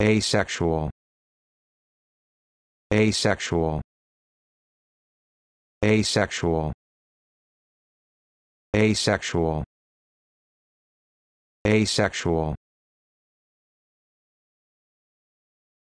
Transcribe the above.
asexual. Asexual. Asexual. Asexual. Asexual.